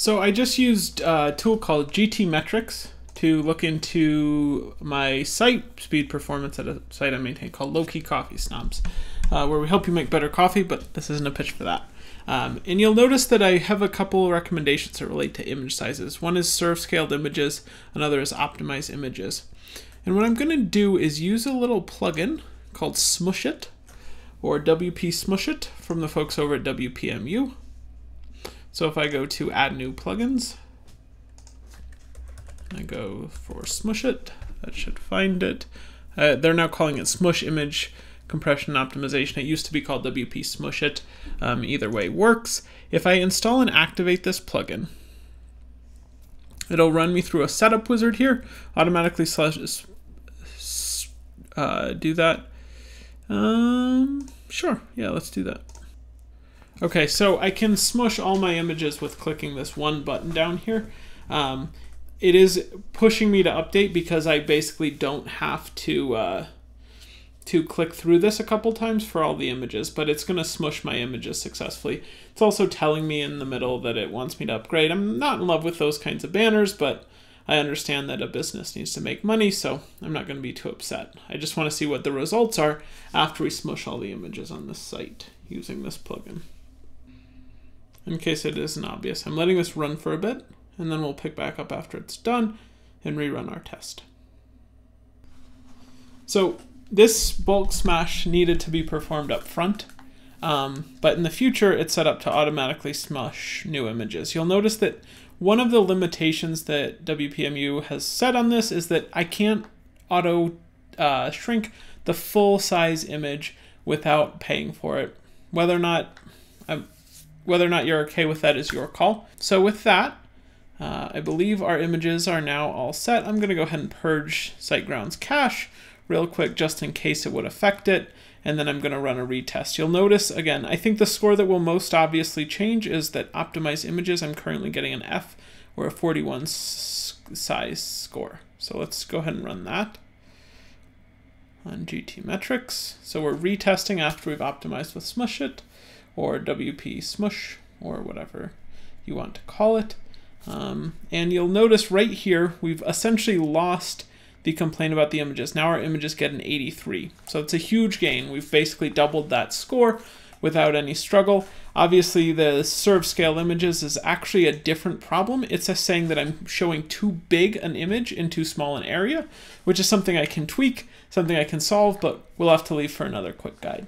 So I just used a tool called GTMetrix to look into my site speed performance at a site I maintain called Low Key Coffee Snobs, uh, where we help you make better coffee, but this isn't a pitch for that. Um, and you'll notice that I have a couple recommendations that relate to image sizes. One is serve scaled images, another is optimize images. And what I'm going to do is use a little plugin called Smushit or WP Smushit from the folks over at WPMU. So if I go to add new plugins, I go for Smush It, that should find it. Uh, they're now calling it Smush Image Compression Optimization. It used to be called WP Smush It. Um, either way works. If I install and activate this plugin, it'll run me through a setup wizard here, automatically slash, uh, do that. Um, sure, yeah, let's do that. Okay, so I can smush all my images with clicking this one button down here. Um, it is pushing me to update because I basically don't have to uh, to click through this a couple times for all the images, but it's going to smush my images successfully. It's also telling me in the middle that it wants me to upgrade. I'm not in love with those kinds of banners, but I understand that a business needs to make money, so I'm not going to be too upset. I just want to see what the results are after we smush all the images on this site using this plugin in case it isn't obvious. I'm letting this run for a bit, and then we'll pick back up after it's done and rerun our test. So this bulk smash needed to be performed up front, um, but in the future it's set up to automatically smush new images. You'll notice that one of the limitations that WPMU has set on this is that I can't auto uh, shrink the full size image without paying for it. Whether or not I'm, whether or not you're okay with that is your call. So with that, uh, I believe our images are now all set. I'm going to go ahead and purge SiteGround's cache real quick just in case it would affect it. And then I'm going to run a retest. You'll notice, again, I think the score that will most obviously change is that optimized images, I'm currently getting an F or a 41 size score. So let's go ahead and run that on GTMetrix. So we're retesting after we've optimized with Smushit or WP Smush or whatever you want to call it. Um, and you'll notice right here, we've essentially lost the complaint about the images. Now our images get an 83. So it's a huge gain. We've basically doubled that score without any struggle. Obviously, the serve scale images is actually a different problem. It's just saying that I'm showing too big an image in too small an area, which is something I can tweak, something I can solve, but we'll have to leave for another quick guide.